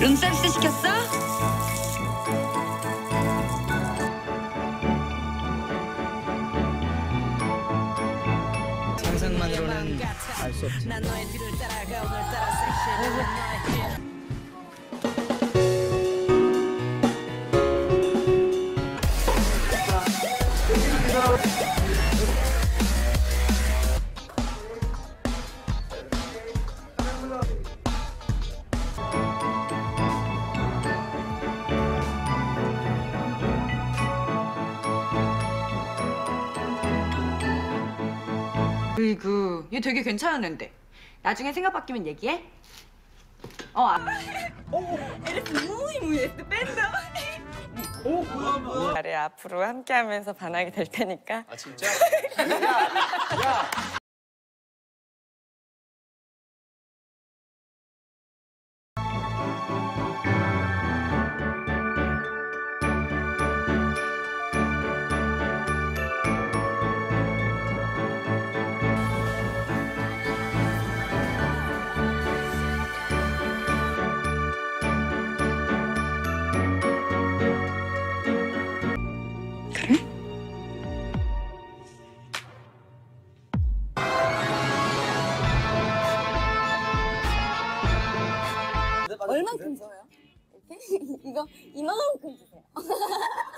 룸서비스 시켰어? 상상만으로는 알 수 없지. 으이구, 얘 되게 괜찮았는데. 나중에 생각 바뀌면 얘기해. 어, 아. 나를 앞으로 함께하면서 반하게 될 테니까 아 진짜? 얼만큼 줘요? 이렇게? 이거 이만큼 주세요.